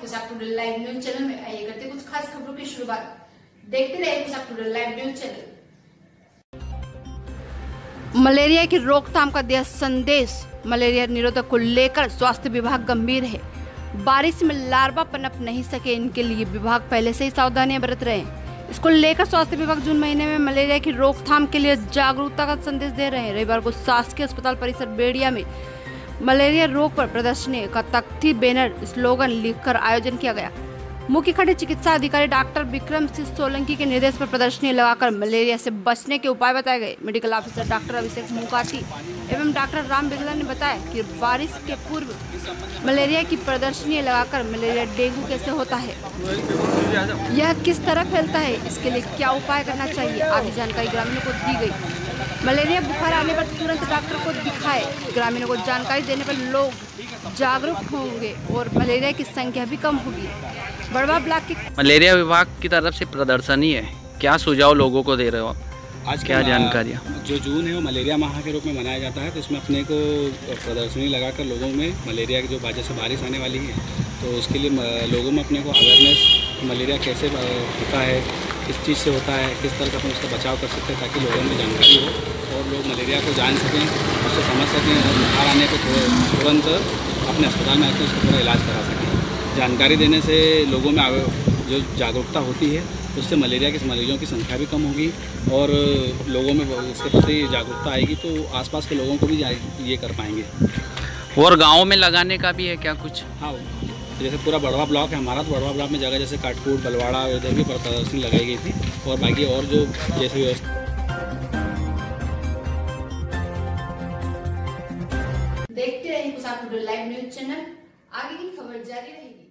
Kusak today live news channel में। आइए करते कुछ खास खबरों की शुरुआत। देखते रहिए Kusak today live news channel malaria की रोकथाम का दिया संदेश। मलेरिया निरोधक को लेकर स्वास्थ्य विभाग गंभीर है। बारिश में लार्वा पनप नहीं सके इनके लिए विभाग पहले से ही सावधानियाँ बरत रहे हैं। इसको लेकर स्वास्थ्य विभाग जून महीने में मलेरिया की रोकथाम के लिए जागरूकता का संदेश दे रहे हैं। रविवार को शासकीय अस्पताल परिसर बेड़िया में मलेरिया रोग पर प्रदर्शनी का तख्ती बैनर स्लोगन लिखकर आयोजन किया गया। मुख्य खंड चिकित्सा अधिकारी डॉक्टर विक्रम सिंह सोलंकी के निर्देश पर प्रदर्शनी लगाकर मलेरिया से बचने के उपाय बताए गए। Medical officer doctor Abhishek Mukati एवं डॉक्टर राम बिगला ने बताया कि बारिश के पूर्व मलेरिया की प्रदर्शनी लगाकर मलेरिया डेंगू कैसे होता है, यह किस तरह फैलता है, इसके लिए क्या उपाय करना चाहिए, आदि जानकारी ग्रामीणों को दी गई। मलेरिया बुखार आने पर तुरंत डॉक्टर को दिखाए। ग्रामीणों को जानकारी देने पर लोग जागरूक होंगे और मलेरिया की संख्या भी कम होगी। बड़वा ब्लॉक की मलेरिया विभाग की तरफ़ से प्रदर्शनी है। क्या सुझाव लोगों को दे रहे हो आप? आज क्या का जानकारियाँ? जो जून है वो मलेरिया माह के रूप में मनाया जाता है तो इसमें अपने को प्रदर्शनी लगाकर लोगों में मलेरिया की जो वजह से बारिश आने वाली है तो उसके लिए लोगों में अपने को अवेयरनेस मलेरिया कैसे होता है किस चीज़ से होता है किस तरह से अपन उसका बचाव कर सकते हैं ताकि लोगों में जानकारी हो और लोग मलेरिया को जान सकें उससे समझ सकें और बुखार आने को तुरंत अपने अस्पताल में आकर उसका पूरा इलाज करा सकें। जानकारी देने से लोगों में जो जागरूकता होती है उससे मलेरिया के मरीजों की संख्या भी कम होगी और लोगों में उसके प्रति जागरूकता आएगी तो आसपास के लोगों को भी ये कर पाएँगे। और गाँव में लगाने का भी है क्या कुछ? हाँ जैसे पूरा बड़वा ब्लॉक है, हमारा तो बड़वा ब्लॉक में जगह जैसे काटकूट बलवाड़ा, इधर भी प्रदर्शनी लगाई गई थी और बाकी और जो जैसे व्यवस्था देखते रहिए लाइव न्यूज़ चैनल आगे की खबर जारी रहेगी।